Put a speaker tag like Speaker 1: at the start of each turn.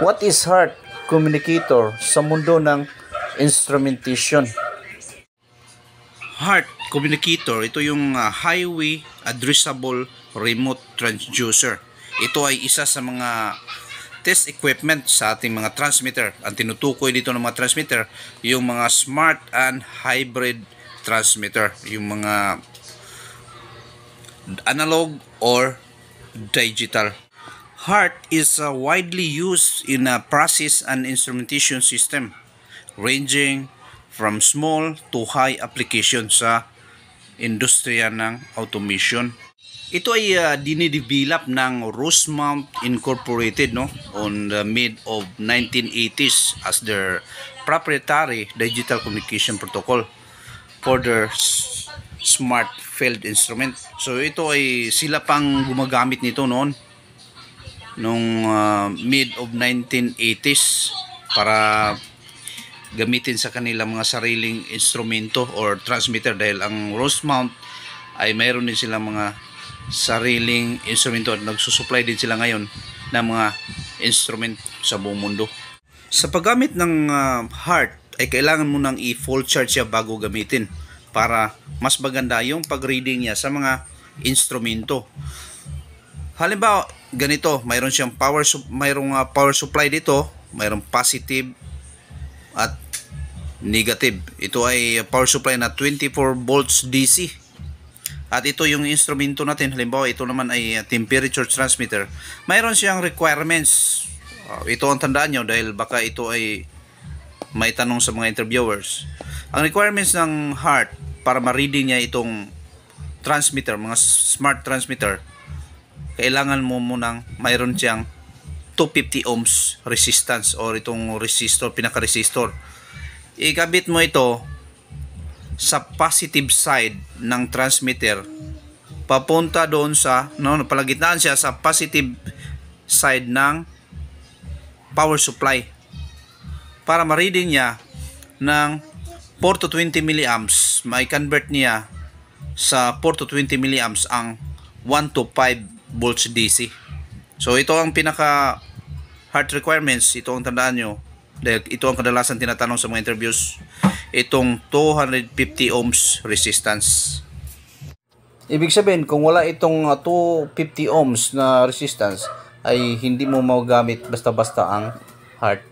Speaker 1: What is heart communicator sa mundo ng instrumentation?
Speaker 2: Heart communicator, ito yung uh, highway addressable remote transducer. Ito ay isa sa mga test equipment sa ating mga transmitter. Ang tinutukoy dito ng mga transmitter, yung mga smart and hybrid transmitter, yung mga analog or digital. Heart is uh, widely used in a process and instrumentation system ranging from small to high application sa industriya ng automation. Ito ay uh, dinidevelop ng Rosemount Incorporated no on the mid of 1980s as their proprietary digital communication protocol for their smart field instrument. So ito ay sila pang gumagamit nito noon nung uh, mid of 1980s para gamitin sa kanilang mga sariling instrumento or transmitter dahil ang Rosemount ay mayroon din silang mga sariling instrumento at nagsusupply din sila ngayon ng mga instrument sa buong mundo. Sa paggamit ng uh, heart ay kailangan mo nang i-full charge siya bago gamitin para mas maganda yung pag-reading niya sa mga instrumento. Halimbawa, ganito, mayroon siyang power mayroong uh, power supply dito, mayroong positive at negative. Ito ay power supply na 24 volts DC. At ito yung instrumento natin, halimbawa ito naman ay temperature transmitter. Mayroon siyang requirements. Uh, ito ang tandaan nyo dahil baka ito ay may tanong sa mga interviewers. Ang requirements ng heart para ma-reading niya itong transmitter, mga smart transmitter, kailangan mo munang mayroon siyang 250 ohms resistance or itong resistor, pinaka-resistor. Ikabit mo ito sa positive side ng transmitter papunta doon sa no, palagitnaan siya sa positive side ng power supply para ma-reading niya ng 4 to 20 milliamps may convert niya sa 4 to 20 milliamps ang 1 to 5 volts DC. So ito ang pinaka heart requirements, ito ang tandaan nyo. Dahil ito ang kadalasan tinatanong sa mga interviews. Itong 250 ohms resistance.
Speaker 1: Ibig sabihin, kung wala itong 250 ohms na resistance, ay hindi mo magagamit basta-basta ang heart